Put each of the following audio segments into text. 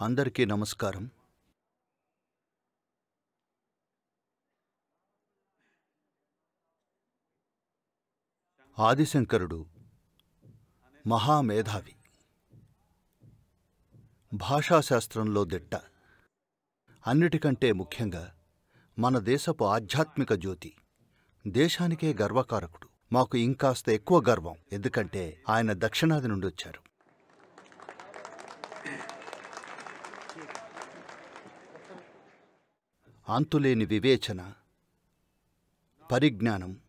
అందరికీ నమస్కారం. ఆదిశంకరుడు మహామేధావి. భాషాశాస్త్రంలో దిట్ట. అన్నిటికంటే ముఖ్యంగా మన దేశపు ఆధ్యాత్మిక జ్యోతి. దేశానికే గర్వకారకుడు. మాకు ఇంకాస్త ఎక్కువ గర్వం. ఎందుకంటే ఆయన దక్షిణాది నుండి వచ్చారు. అంతులేని వివేచన పరిజ్ఞానం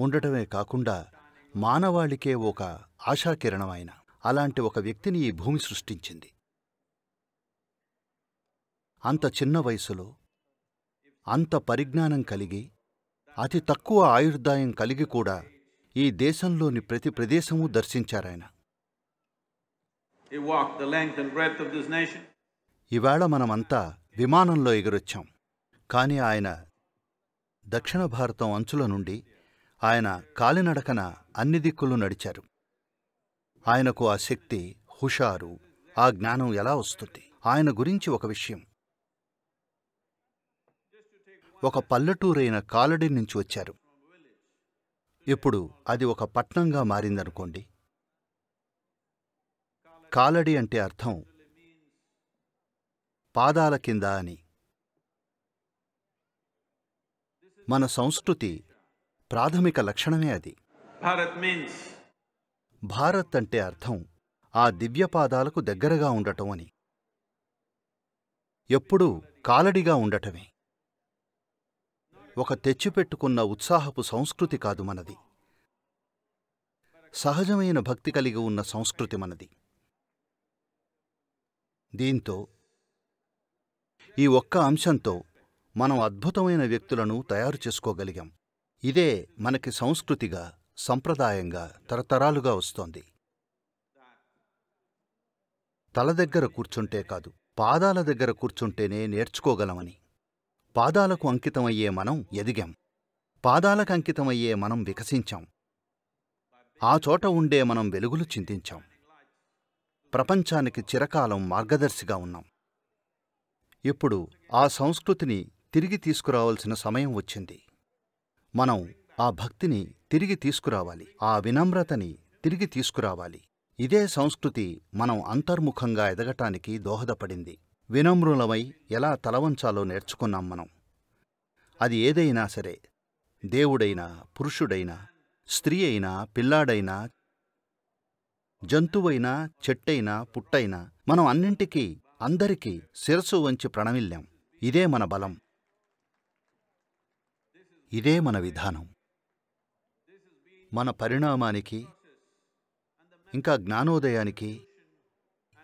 ఉండటమే కాకుండా మానవాళికే ఒక ఆశాకిరణం ఆయన అలాంటి ఒక వ్యక్తిని ఈ భూమి సృష్టించింది. అంత చిన్న వయసులో అంత పరిజ్ఞానం కలిగి అతి తక్కువ ఆయుర్దాయం కలిగి కూడా ఈ దేశంలోని ప్రతి ప్రదేశము దర్శించారాయన. He ఇవాళ మనమంతా విమానంలో ఎగురొచ్చాం. కాని ఆయన దక్షిణ భారతం అంచుల నుండి ఆయన కాలినడకన అన్ని దిక్కులు నడిచారు. ఆయనకు ఆ శక్తి హుషారు ఆ జ్ఞానం ఎలా వస్తుంది? ఆయన గురించి ఒక విషయం. ఒక పల్లెటూరైన కాలడి నుంచి వచ్చారు. ఇప్పుడు అది ఒక పట్నంగా మారిందనుకోండి. కాలడి అంటే అర్థం పాదాల కింద అని. మన సంస్కృతి ప్రాథమిక లక్షణమే అది. భారత్ అంటే అర్థం ఆ దివ్యపాదాలకు దగ్గరగా ఉండటం అని. ఎప్పుడూ కాలడిగా ఉండటమే. ఒక తెచ్చిపెట్టుకున్న ఉత్సాహపు సంస్కృతి కాదు మనది. సహజమైన భక్తి కలిగి ఉన్న సంస్కృతి మనది. దీంతో ఈ ఒక్క అంశంతో మనం అద్భుతమైన వ్యక్తులను తయారు చేసుకోగలిగాం. ఇదే మనకి సంస్కృతిగా సంప్రదాయంగా తరతరాలుగా వస్తోంది. తల దగ్గర కూర్చుంటే కాదు పాదాల దగ్గర కూర్చుంటేనే నేర్చుకోగలమని. పాదాలకు అంకితమయ్యే మనం ఎదిగాం. పాదాలకు అంకితమయ్యే మనం వికసించాం. ఆ చోట ఉండే మనం వెలుగులు చింతించాం. ప్రపంచానికి చిరకాలం మార్గదర్శిగా ఉన్నాం. ఇప్పుడు ఆ సంస్కృతిని తిరిగి తీసుకురావాల్సిన సమయం వచ్చింది. మనం ఆ భక్తిని తిరిగి తీసుకురావాలి. ఆ వినమ్రతని తిరిగి తీసుకురావాలి. ఇదే సంస్కృతి మనం అంతర్ముఖంగా ఎదగటానికి దోహదపడింది. వినమ్రులమై ఎలా తలవంచాలో నేర్చుకున్నాం మనం. అది ఏదైనా సరే దేవుడైనా పురుషుడైనా స్త్రీ అయినా పిల్లాడైనా జంతువైనా చెట్టైనా పుట్టైనా మనం అన్నింటికీ అందరికీ శిరసు వంచి ప్రణమిల్లాం. ఇదే మన బలం. ఇదే మన విధానం. మన పరిణామానికి ఇంకా జ్ఞానోదయానికి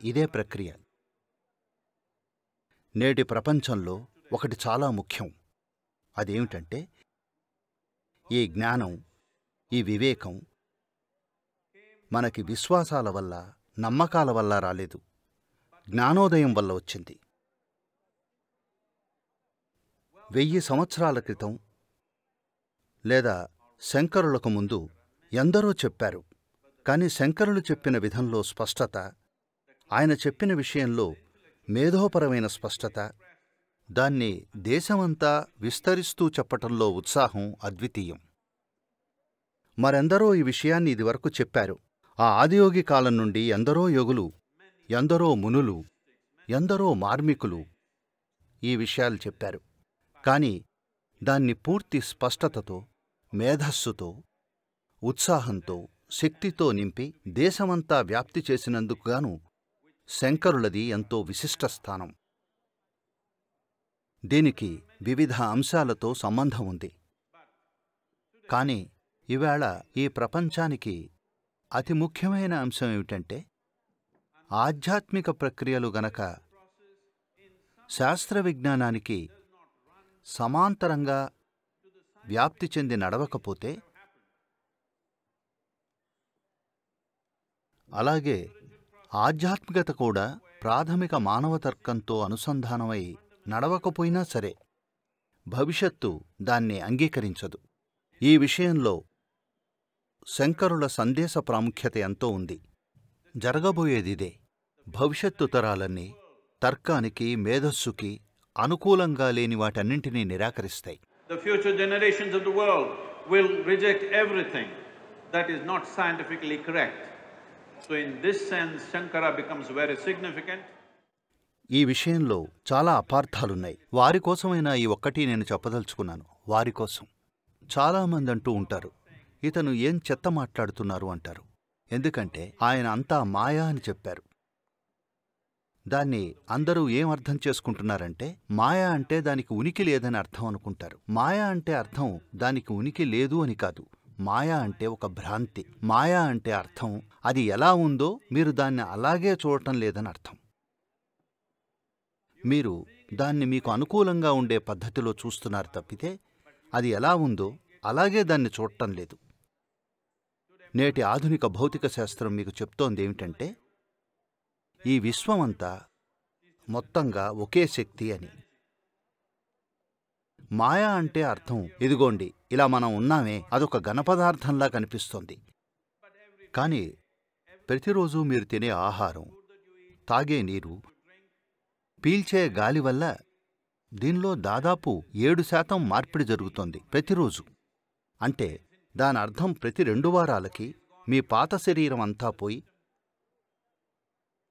ఇదే ప్రక్రియ. నేటి ప్రపంచంలో ఒకటి చాలా ముఖ్యం. అదేమిటంటే ఈ జ్ఞానం ఈ వివేకం మనకి విశ్వాసాల వల్ల నమ్మకాల వల్ల రాలేదు. జ్ఞానోదయం వల్ల వచ్చింది. వెయ్యి సంవత్సరాల క్రితం లేదా శంకరులకు ముందు ఎందరో చెప్పారు. కాని శంకరులు చెప్పిన విధంలో స్పష్టత ఆయన చెప్పిన విషయంలో మేధోపరమైన స్పష్టత దాన్ని దేశమంతా విస్తరిస్తూ చెప్పటంలో ఉత్సాహం అద్వితీయం. మరెందరో ఈ విషయాన్ని ఇదివరకు చెప్పారు. ఆ ఆదియోగి కాలం నుండి ఎందరో యోగులు ఎందరో మునులు ఎందరో మార్మికులు ఈ విషయాలు చెప్పారు. కాని దాన్ని పూర్తి స్పష్టతతో మేధస్సుతో ఉత్సాహంతో శక్తితో నింపి దేశమంతా వ్యాప్తి చేసినందుకుగాను శంకరులది ఎంతో విశిష్ట స్థానం. దీనికి వివిధ అంశాలతో సంబంధం ఉంది. కాని ఇవాళ ఈ ప్రపంచానికి అతి ముఖ్యమైన అంశం ఏమిటంటే ఆధ్యాత్మిక ప్రక్రియలు గనక శాస్త్ర విజ్ఞానానికి సమాంతరంగా వ్యాప్తి చెంది నడవకపోతే అలాగే ఆధ్యాత్మికత కూడా ప్రాథమిక మానవ తర్కంతో అనుసంధానమై నడవకపోయినా సరే భవిష్యత్తు దాన్ని అంగీకరించదు. ఈ విషయంలో శంకరుల సందేశ ప్రాముఖ్యత ఎంతో ఉంది. జరగబోయేదిదే. భవిష్యత్తు తరాలన్నీ తర్కానికి మేధస్సుకి అనుకూలంగా లేని వాటన్నింటినీ నిరాకరిస్తాయి. The future generations of the world will reject everything that is not scientifically correct. So in this sense, Shankara becomes very significant. ఈ విషయంలో చాలా అపార్థాలున్నాయి. వారి కోసమైనా ఈ ఒక్కటి నేను చెప్పదలుచుకున్నాను. వారి కోసం. చాలామంది అంటూ ఉంటారు ఇతను ఏం చెత్త మాట్లాడుతున్నారు? అంటారు. ఎందుకంటే ఆయన అంతా మాయా అని చెప్పారు. దాన్ని అందరూ ఏం అర్థం చేసుకుంటున్నారంటే మాయా అంటే దానికి ఉనికి లేదని అర్థం అనుకుంటారు. మాయా అంటే అర్థం దానికి ఉనికి లేదు అని కాదు. మాయా అంటే ఒక భ్రాంతి. మాయా అంటే అర్థం అది ఎలా ఉందో మీరు దాన్ని అలాగే చూడటం లేదని అర్థం. మీరు దాన్ని మీకు అనుకూలంగా ఉండే పద్ధతిలో చూస్తున్నారు తప్పితే అది ఎలా ఉందో అలాగే దాన్ని చూడటం లేదు. నేటి ఆధునిక భౌతిక శాస్త్రం మీకు చెప్తోంది ఏమిటంటే ఈ విశ్వమంతా మొత్తంగా ఒకే శక్తి అని. మాయా అంటే అర్థం. ఇదిగోండి ఇలా మనం ఉన్నామే అదొక ఘనపదార్థంలా కనిపిస్తోంది. కానీ ప్రతిరోజు మీరు తినే ఆహారం తాగే నీరు పీల్చే గాలి వల్ల దీనిలో దాదాపు ఏడు శాతం మార్పిడి జరుగుతోంది ప్రతిరోజు. అంటే దాని అర్థం ప్రతి రెండు వారాలకి మీ పాత శరీరం అంతా పోయి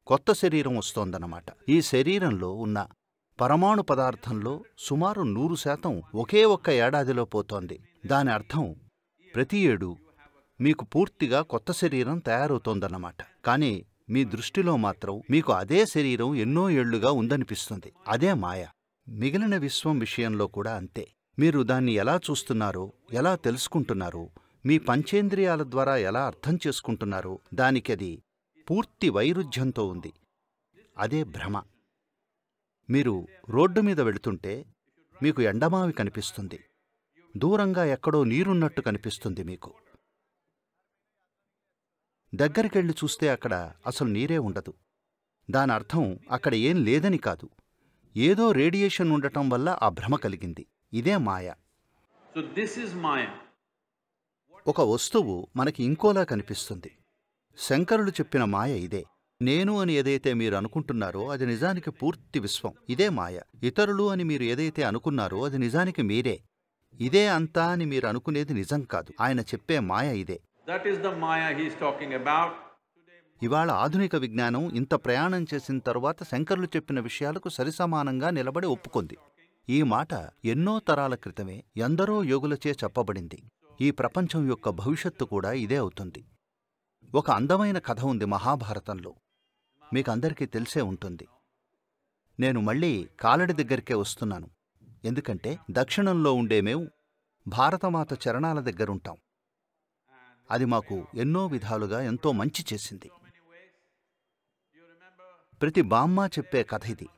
కొత్త శరీరం వస్తోందన్నమాట. ఈ శరీరంలో ఉన్న పరమాణు పదార్థంలో సుమారు నూరు శాతం ఒకే ఒక్క ఏడాదిలో పోతోంది. దాని అర్థం ప్రతి ఏడు మీకు పూర్తిగా కొత్త శరీరం తయారవుతోందన్నమాట. కానీ మీ దృష్టిలో మాత్రం మీకు అదే శరీరం ఎన్నో ఏళ్ళుగా ఉందనిపిస్తుంది. అదే మాయ. మిగిలిన విశ్వం విషయంలో కూడా అంతే. మీరు దాన్ని ఎలా చూస్తున్నారో ఎలా తెలుసుకుంటున్నారో మీ పంచేంద్రియాల ద్వారా ఎలా అర్థం చేసుకుంటున్నారో దానికది పూర్తి వైరుధ్యంతో ఉంది. అదే భ్రమ. మీరు రోడ్డు మీద వెళుతుంటే మీకు ఎండమావి కనిపిస్తుంది. దూరంగా ఎక్కడో నీరున్నట్టు కనిపిస్తుంది మీకు. దగ్గరికెళ్ళి చూస్తే అక్కడ అసలు నీరే ఉండదు. దాని అర్థం అక్కడ ఏం లేదని కాదు. ఏదో రేడియేషన్ ఉండటం వల్ల ఆ భ్రమ కలిగింది. ఇదే మాయ. ఒక వస్తువు మనకి ఇంకోలా కనిపిస్తుంది. శంకరులు చెప్పిన మాయ ఇదే. నేను అని ఏదైతే మీరు అనుకుంటున్నారో అది నిజానికి పూర్తి విశ్వం. ఇదే మాయ. ఇతరులు అని మీరు ఏదైతే అనుకున్నారో అది నిజానికి మీరే. ఇదే అంతా అని మీరు అనుకునేది నిజం కాదు. ఆయన చెప్పే మాయ ఇదే. About. ఇవాళ ఆధునిక విజ్ఞానం ఇంత ప్రయాణం చేసిన తరువాత శంకరులు చెప్పిన విషయాలకు సరిసమానంగా నిలబడి ఒప్పుకుంది. ఈ మాట ఎన్నో తరాల క్రితమే ఎందరో యోగులచే చెప్పబడింది. ఈ ప్రపంచం యొక్క భవిష్యత్తు కూడా ఇదే అవుతుంది. ఒక అందమైన కథ ఉంది మహాభారతంలో. మీకందరికీ తెలిసే ఉంటుంది. నేను మళ్ళీ కాలడి దగ్గరికే వస్తున్నాను. ఎందుకంటే దక్షిణంలో ఉండే మేము భారతమాత చరణాల దగ్గరుంటాం. అది మాకు ఎన్నో విధాలుగా ఎంతో మంచి చేసింది. ప్రతి బామ్మ చెప్పే కథ ఇది.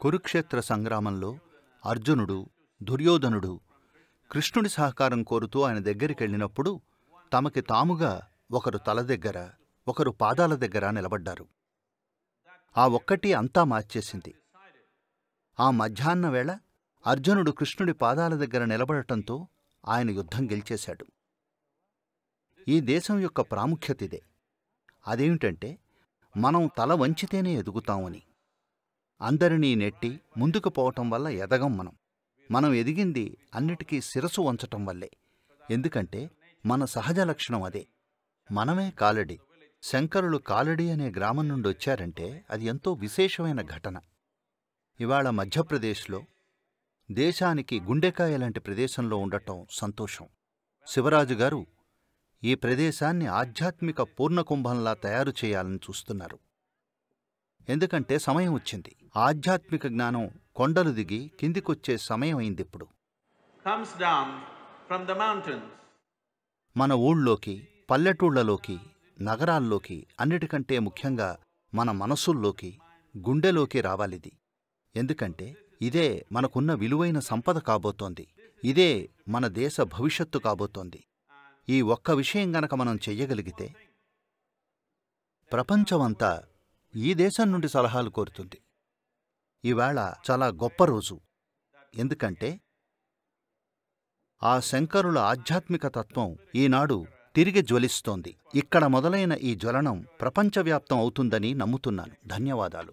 కురుక్షేత్ర సంగ్రామంలో అర్జునుడు దుర్యోధనుడు కృష్ణుడి సహకారం కోరుతూ ఆయన దగ్గరికెళ్ళినప్పుడు తమకి తాముగా ఒకరు తల దగ్గర ఒకరు పాదాల దగ్గర నిలబడ్డారు. ఆ ఒక్కటి అంతా మార్చేసింది. ఆ మధ్యాహ్న వేళ అర్జునుడు కృష్ణుడి పాదాల దగ్గర నిలబడటంతో ఆయన యుద్ధం గెలిచేశాడు. ఈ దేశం యొక్క ప్రాముఖ్యత ఇదే. అదేమిటంటే మనం తల వంచితేనే ఎదుగుతామని. అందరినీ నెట్టి ముందుకు పోవటం వల్ల ఎదగం మనం. మనం ఎదిగింది అన్నిటికీ శిరసు వంచటం వల్లే. ఎందుకంటే మన సహజ లక్షణం అదే. మనమే కాలడి. శంకరులు కాలడి అనే గ్రామం నుండి వచ్చారంటే అది ఎంతో విశేషమైన ఘటన. ఇవాళ మధ్యప్రదేశ్లో దేశానికి గుండెకాయ లాంటి ప్రదేశంలో ఉండటం సంతోషం. శివరాజు గారు ఈ ప్రదేశాన్ని ఆధ్యాత్మిక పూర్ణకుంభంలా తయారు చేయాలని చూస్తున్నారు. ఎందుకంటే సమయం వచ్చింది. ఆధ్యాత్మిక జ్ఞానం కొండలు దిగి కిందికొచ్చే సమయం అయిందిప్పుడు. మన ఊళ్ళోకి పల్లెటూళ్ళలోకి నగరాల్లోకి అన్నిటికంటే ముఖ్యంగా మన మనసుల్లోకి గుండెలోకి రావాలిది. ఎందుకంటే ఇదే మనకున్న విలువైన సంపద కాబోతోంది. ఇదే మన దేశ భవిష్యత్తు కాబోతోంది. ఈ ఒక్క విషయం గనక మనం చెయ్యగలిగితే ప్రపంచమంతా ఈ దేశం నుండి సలహాలు కోరుతుంది. ఈవేళ చాలా గొప్ప రోజు. ఎందుకంటే ఆ శంకరుల ఆధ్యాత్మిక తత్వం ఈనాడు తిరిగి జ్వలిస్తోంది. ఇక్కడ మొదలైన ఈ జ్వలనం ప్రపంచవ్యాప్తం అవుతుందని నమ్ముతున్నాను. ధన్యవాదాలు.